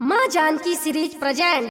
माँ Janaki series present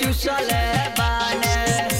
चुसल बाने।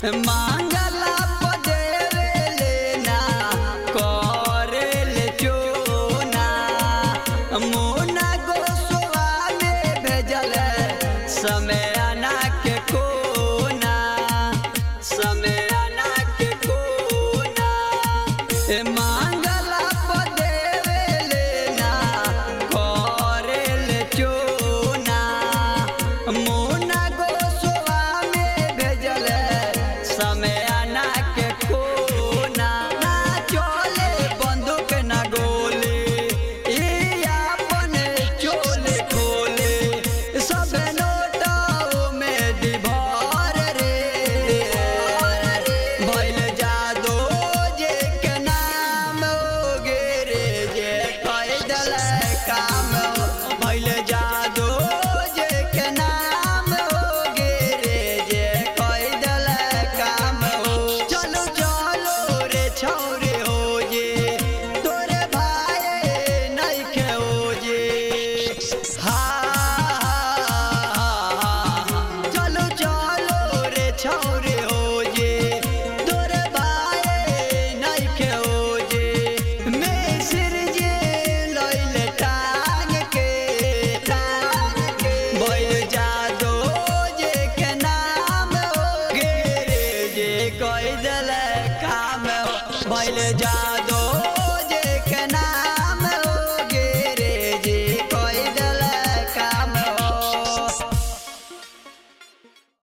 semana. Riley Jazz